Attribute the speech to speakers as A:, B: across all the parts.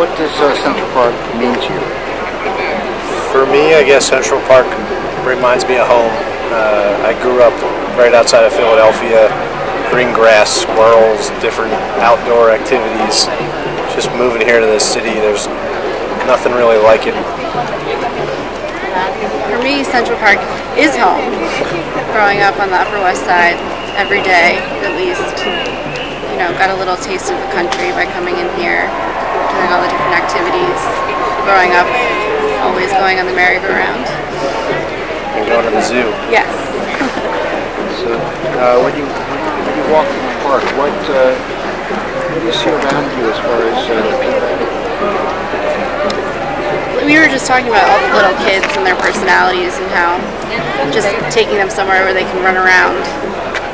A: What does uh, Central Park mean to you? For me, I guess Central Park reminds me of home. Uh, I grew up right outside of Philadelphia. Green grass, squirrels, different outdoor activities. Just moving here to this city, there's nothing really like it.
B: For me, Central Park is home. Growing up on the Upper West Side, every day at least, you know, got a little taste of the country by coming in here doing all the different activities. Growing up, always going on the merry-go-round.
A: And going to the zoo.
B: Yes.
C: So, uh, when you when you walk in the park, what uh, what do you see around you as far as uh, the people?
B: We were just talking about all the little kids and their personalities and how just taking them somewhere where they can run around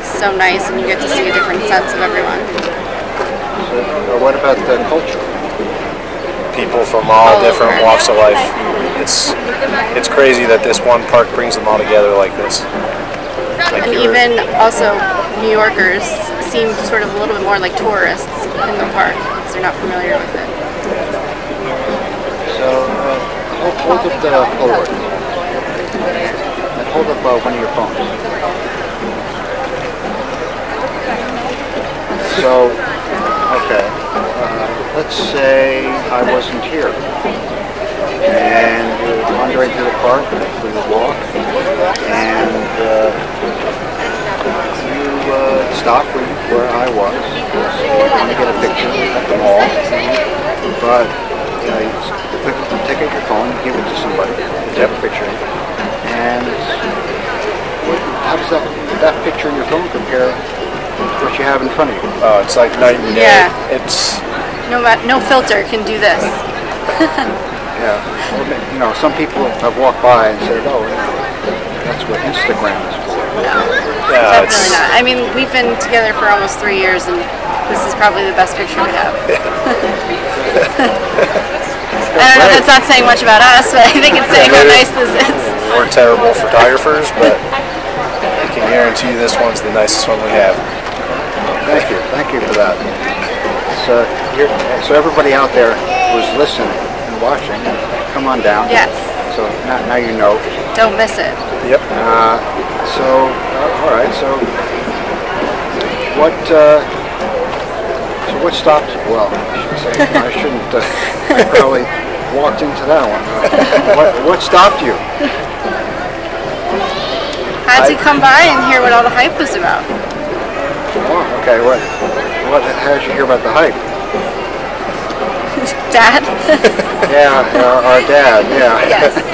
B: is so nice and you get to see a different sense of everyone.
C: So, uh, what about the culture?
A: People from all
B: All
A: different walks of life. It's it's crazy that this one park brings them all together like this. Like
B: And
A: you were-
B: even also New Yorkers seem sort of a little bit more like tourists in the park because they're not familiar with it.
C: So, uh, hold, hold up the Polaroid. And hold up uh, one of your phones. So, okay, let's say I wasn't here. And you're wandering through the park, through the walk, and uh, you uh, stop where, where I was. So you're going to get a picture at the mall. But you know, you pick, take out your phone, give it to somebody, take a picture, and what, how does that that picture in your phone compare to what you have in front of you?
A: Oh, it's like night and day.
B: Yeah.
A: It's
B: No, no filter can do this.
C: Yeah, well, you know, some people have walked by and said, "Oh, that's what Instagram is for."
A: yeah,
B: Definitely not. I mean, we've been together for almost three years, and this is probably the best picture we have. I don't know if that's not saying much about us, but I think it's saying how nice this is.
A: we're terrible photographers, but I can guarantee you this one's the nicest one we have.
C: Thank you, thank you for that. So, everybody out there who's listening and watching, come on down.
B: Yes.
C: So now, now you know.
B: Don't miss it.
A: Yep.
C: Uh, so, uh, all right. So, what? Uh, so, what stopped? Well, I should say I shouldn't. Uh, I probably walked into that one. What? What stopped you?
B: Had to come by and hear what all the hype was about.
C: Oh, okay. What? What? How did you hear about the hype?
B: Dad?
C: Yeah, our, our dad. Yeah.
B: yes.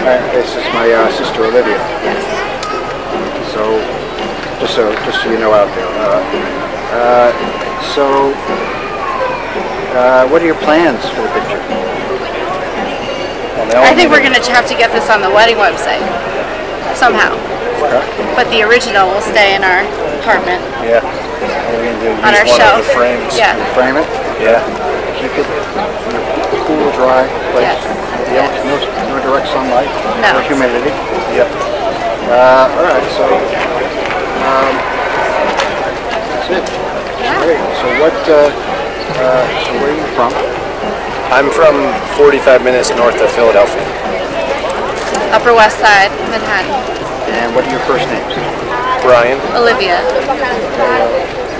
C: Uh, this is my uh, sister Olivia.
B: Yes.
C: So, just so just so you know out there. Uh, uh, so, uh, what are your plans for the picture?
A: Well,
B: I think we're going to have to get this on the wedding website somehow.
C: Okay.
B: But the original will stay in our apartment
A: Yeah. We're gonna do,
B: on
A: use
B: our
A: one
B: shelf.
A: of the frames.
B: Yeah.
C: Frame it.
A: Yeah.
C: Keep it in a cool, dry place.
B: Yes.
C: No,
B: Yes.
C: no, no direct sunlight.
B: No.
C: humidity.
A: Yep.
C: Uh, all right. So, um, that's it. Great. So, what? Uh, uh, so, where are you from?
A: I'm from 45 minutes north of Philadelphia.
B: Upper West Side, Manhattan.
C: And what are your first names?
A: Brian.
B: Olivia.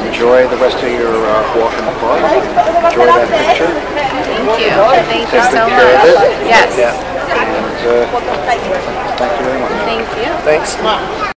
C: Enjoy the rest of your uh, walk in the park. Enjoy that picture.
B: Thank you. Thank you
C: Take
B: so
C: care of
B: much. Yes.
A: Yeah.
C: And uh, thank you very much.
B: Thank you.
A: Thanks.